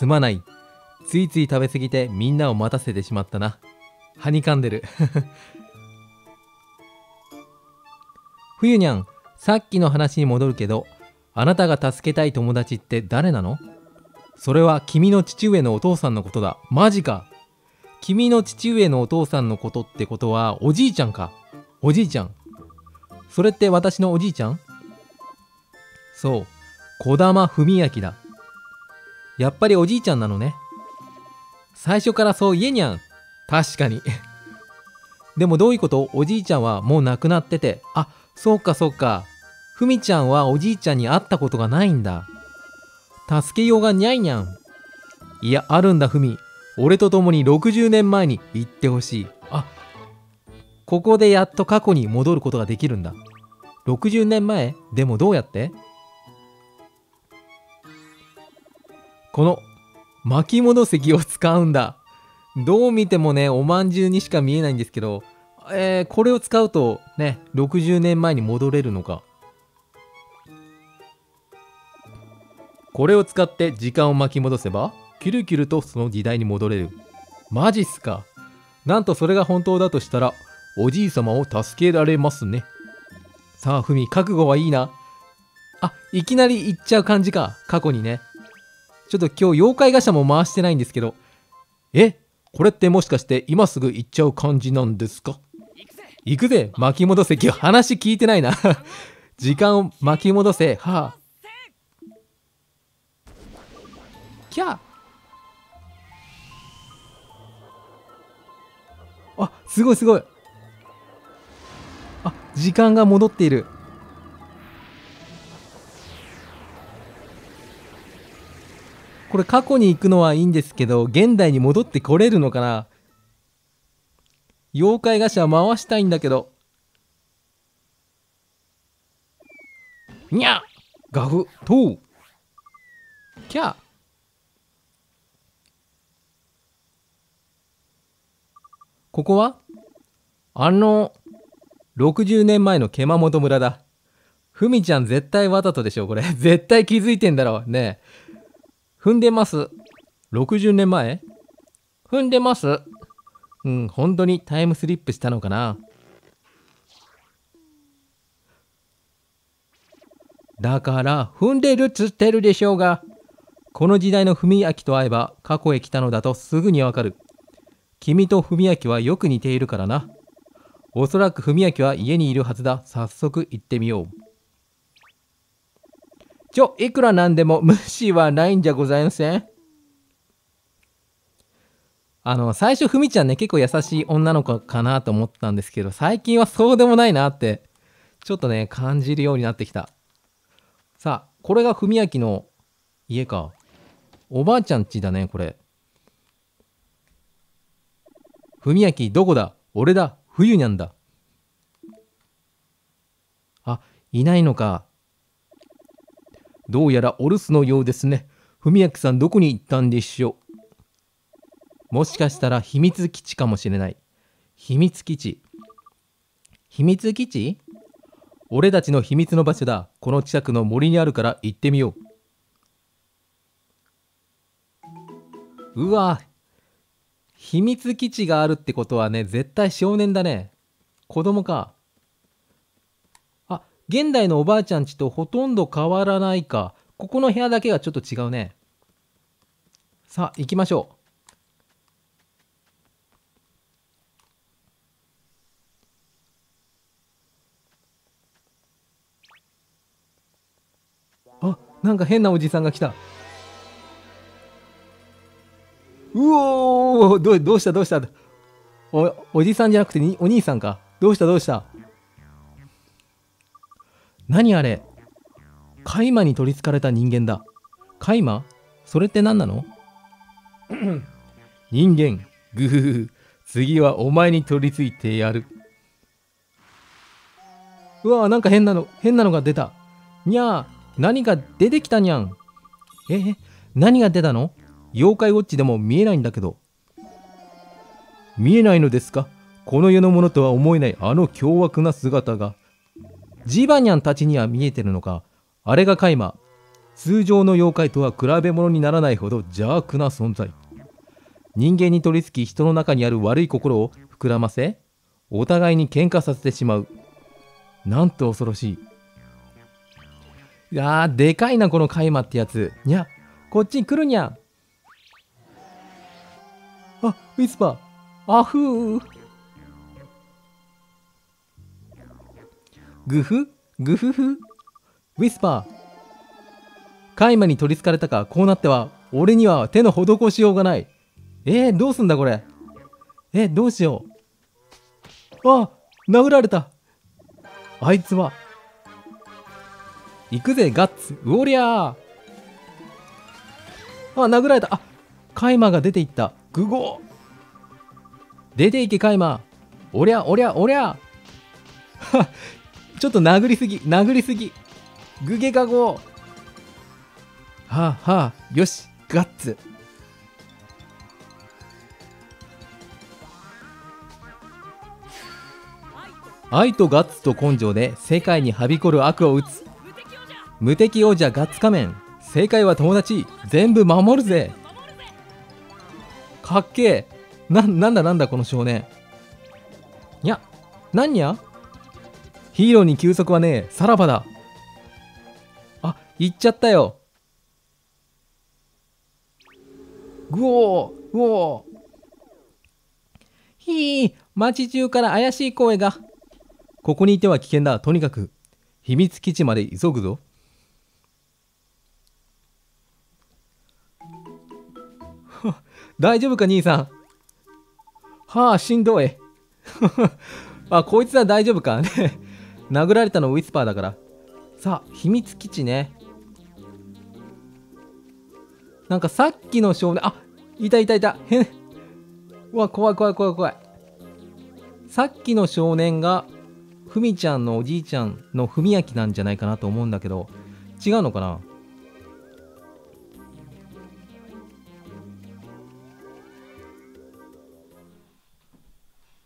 すまない。ついつい食べ過ぎてみんなを待たせてしまったな。はにかんでる。冬にゃん、さっきの話に戻るけど、あなたが助けたい友達って誰なの？それは君の父上のお父さんのことだ。マジか。君の父上のお父さんのことってことは、おじいちゃんか。おじいちゃん。それって私のおじいちゃん？そう。児玉文明だ。やっぱりおじいちゃんなのね。最初からそう言えにゃん。確かに。でもどういうこと？おじいちゃんはもう亡くなってて。あ、そうかそうか。ふみちゃんはおじいちゃんに会ったことがないんだ。助けようがにゃいにゃん。いや、あるんだふみ。俺と共に60年前に行ってほしい。あ、ここでやっと過去に戻ることができるんだ。60年前？でもどうやって？この巻き戻石を使うんだ。どう見てもね、おまんじゅうにしか見えないんですけど、えー、これを使うとね、60年前に戻れるのか。これを使って時間を巻き戻せば、キュルキュルとその時代に戻れる。マジっすか。なんとそれが本当だとしたら、おじい様を助けられますね。さあ、ふみ、覚悟はいいな。あ、いきなり行っちゃう感じか。過去にね。ちょっと今日妖怪ガシャも回してないんですけど、えこれってもしかして今すぐ行っちゃう感じなんですか？行くぜ巻き戻せ。今日話聞いてないな。時間を巻き戻せ。はあ。キャあすごいすごい。あ時間が戻っている。これ過去に行くのはいいんですけど、現代に戻ってこれるのかな？妖怪ガシャ回したいんだけど。にゃガフ、トウ。キャここは？あの、60年前の獣本村だ。ふみちゃん絶対わざとでしょ、これ。絶対気づいてんだろう。ねえ。踏んでます。60年前？踏んでます。うん、本当にタイムスリップしたのかな？だから、踏んでるっつってるでしょうが、この時代の文明と会えば過去へ来たのだとすぐにわかる。君と文明はよく似ているからな。おそらく文明は家にいるはずだ。早速行ってみよう。ちょ、いくらなんでも無視はないんじゃございません？あの、最初、ふみちゃんね、結構優しい女の子かなと思ったんですけど、最近はそうでもないなって、ちょっとね、感じるようになってきた。さあ、これが文明の家か。おばあちゃんちだね、これ。文明、どこだ？俺だ。冬にゃんだ。あ、いないのか。どうやらお留守のようですね。文明さんどこに行ったんでしょう？もしかしたら秘密基地かもしれない。秘密基地。秘密基地？俺たちの秘密の場所だ。この近くの森にあるから行ってみよう。うわ秘密基地があるってことはね、絶対少年だね。子供か。現代のおばあちゃんちとほとんど変わらないか。ここの部屋だけがちょっと違うね。さあ、行きましょう。あ、なんか変なおじさんが来た。うおーどうどうしたどうしたおおじさんじゃなくてお兄さんか。どうしたどうした何あれ？カイマに取りつかれた人間だ。カイマ？それって何なの？人間、グフフ。次はお前に取り付いてやる。うわなんか変なの、変なのが出た。にゃー、何か出てきたにゃん。え、何が出たの？妖怪ウォッチでも見えないんだけど。見えないのですか？この世のものとは思えないあの凶悪な姿が。ジバニャンたちには見えてるのか。あれがカイマ。通常の妖怪とは比べ物にならないほど邪悪な存在。人間に取り付き人の中にある悪い心を膨らませお互いに喧嘩させてしまう。なんと恐ろしい。いやーでかいなこのカイマってやつ。にゃこっちに来るにゃあウィスパー。あふー。グフ？グフフ？ウィスパー。カイマに取りつかれたかこうなっては俺には手の施しようがない。えー、どうすんだこれ？えどうしよう？あ殴られた。あいつは。行くぜガッツ。うおりゃー。あ殴られた。あカイマが出ていった。グゴ出ていけカイマ。おりゃおりゃおりゃ。ちょっと殴りすぎ殴りすぎ。グゲガゴ。はあはあ。よしガッツ。愛とガッツと根性で世界にはびこる悪を打つ。無敵王者ガッツ仮面。正解は友達。全部守るぜ。かっけえ。ななんだなんだこの少年。いやなんにゃ？ヒーローに休息はねえさらばだ。あ行っちゃったよ。ぐおーぐおー。ひー街中から怪しい声が。ここにいては危険だ。とにかく秘密基地まで急ぐぞ。大丈夫か兄さん。はあしんどい。あこいつは大丈夫か？ね 殴られたのウィスパーだから。さあ秘密基地ね。なんかさっきの少年あいたいたいた。へうわ怖い怖い怖い怖い。さっきの少年がふみちゃんのおじいちゃんのふみやきなんじゃないかなと思うんだけど違うのかな？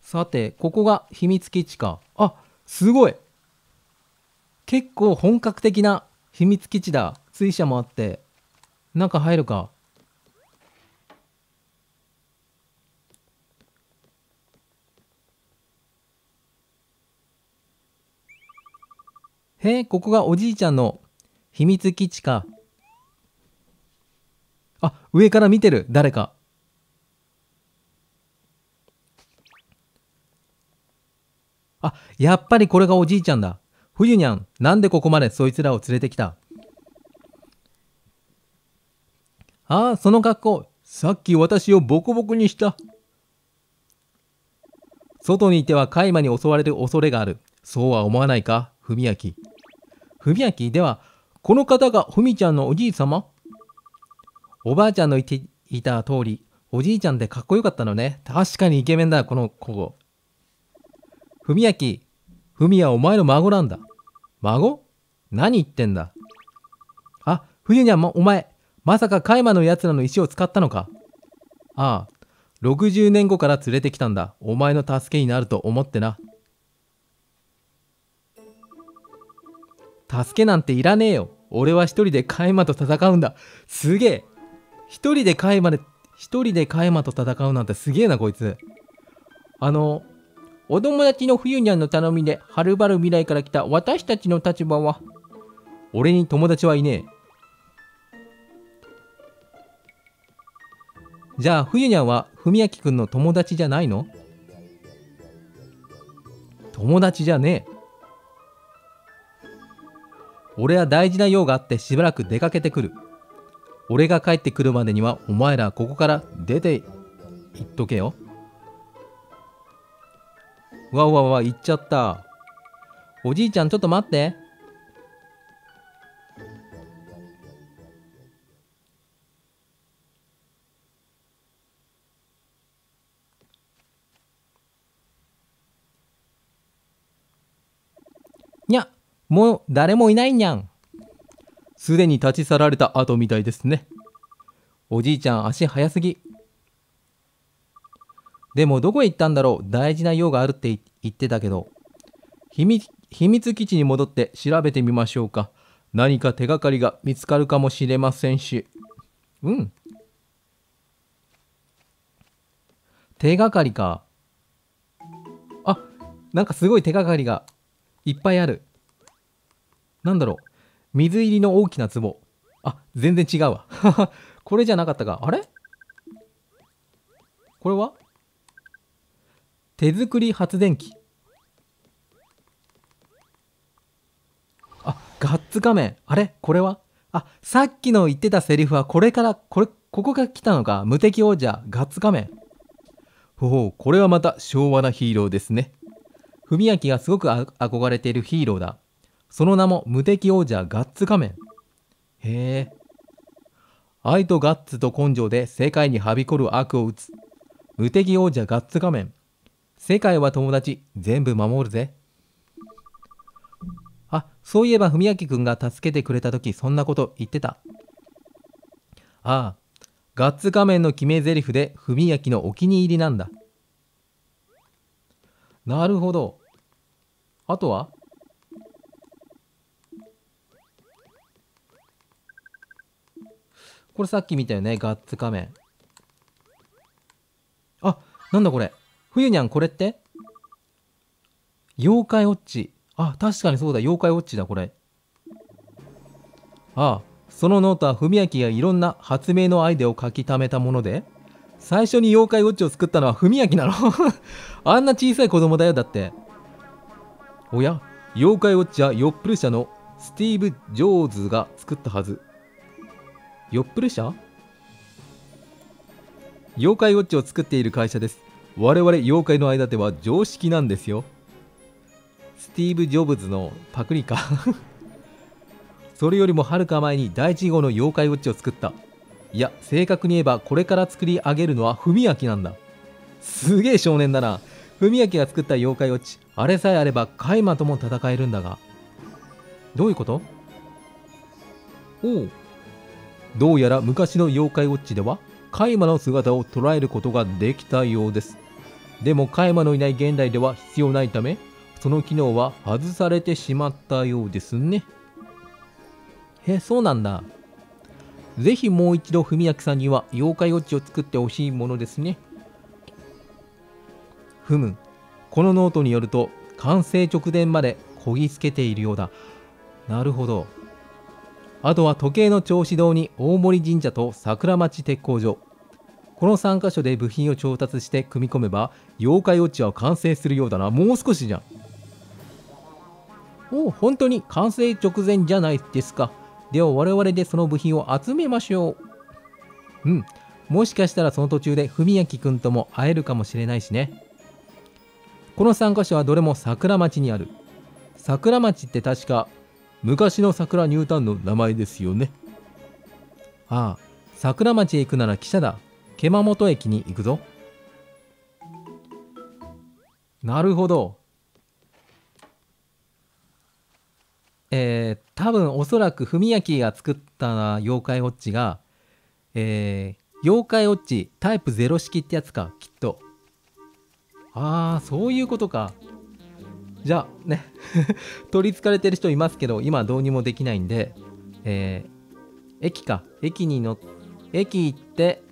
さてここが秘密基地か。あすごい。結構本格的な秘密基地だ。水車もあって中入るか。へえここがおじいちゃんの秘密基地か。あ上から見てる。誰か。あやっぱりこれがおじいちゃんだ。冬にゃんなんでここまでそいつらを連れてきた？ああその格好さっき私をボコボコにした。外にいてはカイマに襲われる恐れがある。そうは思わないか？文明。文明？ではこの方がふみちゃんのおじい様？おばあちゃんの言っていた通りおじいちゃんってかっこよかったのね。確かにイケメンだこの子文明。文はお前の孫なんだ。孫？何言ってんだ？あ冬にゃんお前まさかカイマのやつらの石を使ったのか？ああ60年後から連れてきたんだ。お前の助けになると思ってな。助けなんていらねえよ。俺は一人でカイマと戦うんだ。すげえ。一人でカイマで一人でカイマと戦うなんてすげえなこいつ。あのお友達の冬にゃんの頼みではるばる未来から来た私たちの立場は俺に友達はいねえ。じゃあ冬にゃんは文明くんの友達じゃないの？友達じゃねえ。俺は大事な用があってしばらく出かけてくる。俺が帰ってくるまでにはお前らここから出て行っとけよ。わわわ行っちゃった。おじいちゃんちょっと待って。にゃもう誰もいないにゃん。すでに立ち去られた後みたいですね。おじいちゃん足早すぎ。でもどこへ行ったんだろう？大事な用があるって言ってたけど。秘密秘密基地に戻って調べてみましょうか。何か手がかりが見つかるかもしれませんし。うん。手がかりか。あなんかすごい手がかりがいっぱいある。なんだろう。水入りの大きな壺。あ全然違うわ。これじゃなかったか。あれ？これは？手作り発電機。あガッツ仮面。あれ？これは？あさっきの言ってたセリフはこれからこれここが来たのか？無敵王者ガッツ仮面。ほうこれはまた昭和なヒーローですね。文明がすごく憧れているヒーローだ。その名も無敵王者ガッツ仮面。へえ。愛とガッツと根性で世界にはびこる悪を打つ無敵王者ガッツ仮面。世界は友達全部守るぜ。あそういえば文明くんが助けてくれた時そんなこと言ってた。ああガッツ仮面の決め台詞で文明のお気に入りなんだ。なるほど。あとは？これさっき見たよねガッツ仮面。あなんだこれ。冬にゃんこれって？妖怪ウォッチ。あ確かにそうだ。妖怪ウォッチだこれ。ああそのノートはフミアキがいろんな発明のアイデアを書き溜めたもので最初に妖怪ウォッチを作ったのは文明なの？あんな小さい子供だよだって。おや妖怪ウォッチはヨップル社のスティーブ・ジョーズが作ったはず。ヨップル社？妖怪ウォッチを作っている会社です。我々妖怪の間では常識なんですよ。スティーブ・ジョブズのパクリか。それよりもはるか前に第1号の妖怪ウォッチを作った。いや正確に言えばこれから作り上げるのは文明なんだ。すげえ少年だな。文明が作った妖怪ウォッチあれさえあればカイマとも戦えるんだが。どういうこと？おう。どうやら昔の妖怪ウォッチではカイマの姿を捉えることができたようですでもカイマのいない現代では必要ないためその機能は外されてしまったようですねへそうなんだぜひもう一度文明さんには妖怪ウォッチを作ってほしいものですねふむこのノートによると完成直前までこぎつけているようだなるほどあとは時計の調子堂に大森神社と桜町鉄工所。この3箇所で部品を調達して組み込めば妖怪ウォッチは完成するようだな。もう少しじゃん。おお本当に完成直前じゃないですか。では我々でその部品を集めましょう。うん。もしかしたらその途中で文明くんとも会えるかもしれないしね。この3箇所はどれも桜町にある。桜町って確か昔の桜ニュータウンの名前ですよね。ああ桜町へ行くなら汽車だ。熊本駅に行くぞ。なるほど。えー、多分おそらく文明が作った妖怪ウォッチが、えー、妖怪ウォッチタイプ0式ってやつかきっと。ああそういうことか。じゃあね。取りつかれてる人いますけど今どうにもできないんで、えー、駅か。駅に乗っ駅行って、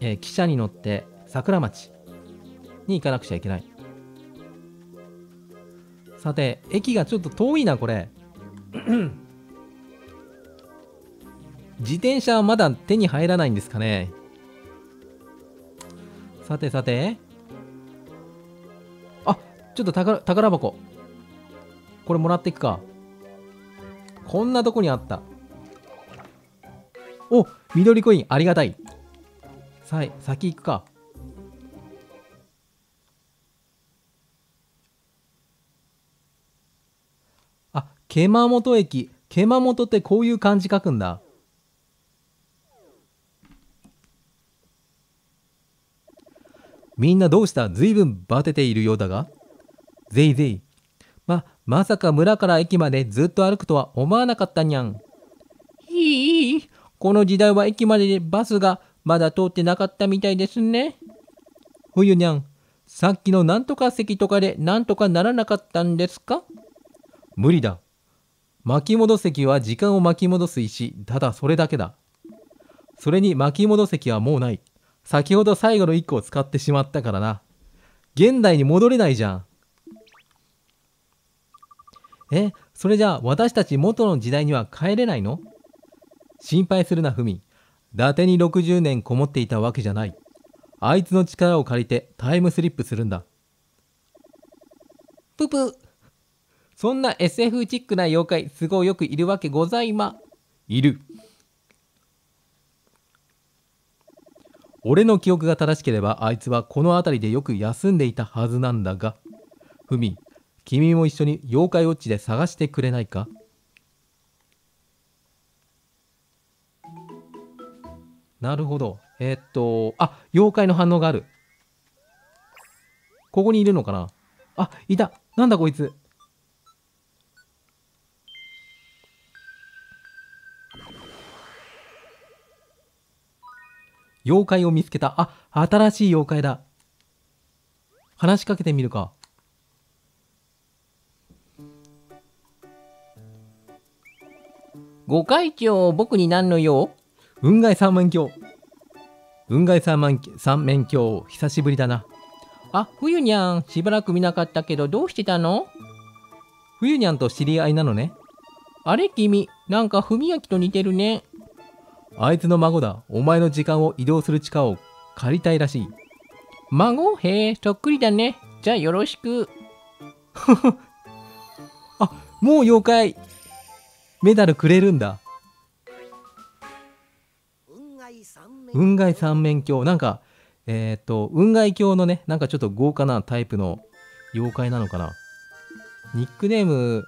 えー、汽車に乗って桜町に行かなくちゃいけない。さて駅がちょっと遠いなこれ。自転車はまだ手に入らないんですかね。さてさて。ちょっと宝宝箱。これもらっていくか。こんなとこにあった。お緑コインありがたい。さい、先行くか。あ、熊本駅。熊本ってこういう漢字書くんだ。みんなどうした？ずいぶんバテているようだがぜいぜい。ま、まさか村から駅までずっと歩くとは思わなかったにゃん。ひい、この時代は駅まででバスがまだ通ってなかったみたいですね。冬にゃん、さっきのなんとか席とかでなんとかならなかったんですか？無理だ。巻き戻す石は時間を巻き戻す石ただそれだけだそれに巻き戻す石はもうない先ほど最後の1個を使ってしまったからな現代に戻れないじゃんえそれじゃあ私たち元の時代には帰れないの？心配するなふみ。伊達に60年こもっていたわけじゃない。あいつの力を借りてタイムスリップするんだ。ぷぷそんな SF チックな妖怪すごいよくいるわけございま？いる。俺の記憶が正しければあいつはこの辺りでよく休んでいたはずなんだがふみ。君も一緒に妖怪ウォッチで探してくれないか？なるほどえー、っとあ妖怪の反応があるここにいるのかな？あいたなんだこいつ妖怪を見つけた。あ、新しい妖怪だ。話しかけてみるか。ご会長、僕に何の用雲外三面鏡。雲外三面三面鏡、久しぶりだな。あ、冬にゃん、しばらく見なかったけど、どうしてたの？冬にゃんと知り合いなのね。あれ君、なんか文明と似てるね。あいつの孫だ。お前の時間を移動する力を借りたいらしい。孫？へえ、そっくりだね。じゃあよろしく。あ、もう妖怪メダルくれるんだ。雲外三面鏡。なんか、えっ、ー、と、雲外鏡のね、なんかちょっと豪華なタイプの妖怪なのかな。ニックネーム、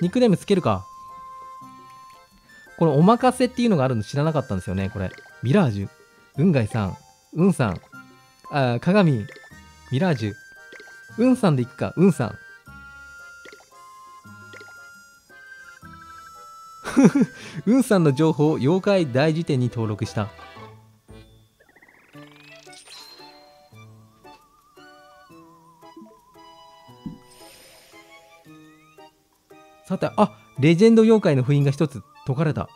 ニックネームつけるか。このおまかせっていうのがあるの知らなかったんですよね、これ。ミラージュ、運外さん、運さん、あ、鏡、ミラージュ、運さんでいくか、運さん。運 さんの情報を妖怪大辞典に登録した。さて、あレジェンド妖怪の封印が一つ解かれた。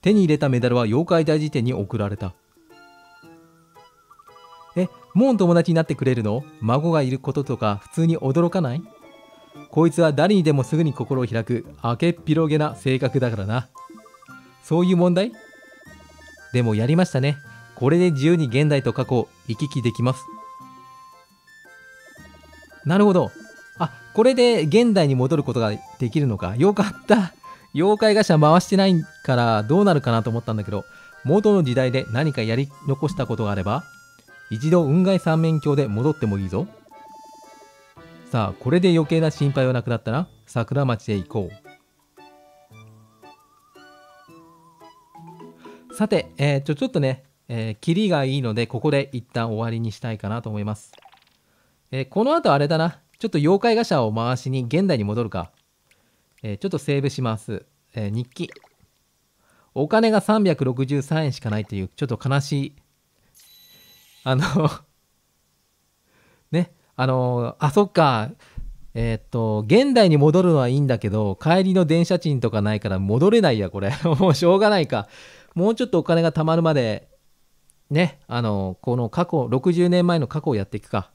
手に入れたメダルは妖怪大辞典に送られた。え、もう友達になってくれるの？孫がいることとか普通に驚かない？こいつは誰にでもすぐに心を開く明けっぴろげな性格だからな。そういう問題？でもやりましたね。これで自由に現代と過去を行き来できます。なるほど。あ、これで現代に戻ることができるのか。よかった。妖怪ガシャ回してないからどうなるかなと思ったんだけど、元の時代で何かやり残したことがあれば、一度雲外三面鏡で戻ってもいいぞ。さあ、これで余計な心配はなくなったら、桜町へ行こう。さて、えー、ちょ、ちょっとね、えー、キリがいいので、ここで一旦終わりにしたいかなと思います。えー、この後あれだな。ちょっと妖怪ガシャを回しに現代に戻るか。えー、ちょっとセーブします。えー、日記。お金が363円しかないという、ちょっと悲しい。あの、あのあ、そっか。え、っと、現代に戻るのはいいんだけど、帰りの電車賃とかないから戻れないや、これ。もうしょうがないか。もうちょっとお金が貯まるまで、ね、あの、この過去、60年前の過去をやっていくか。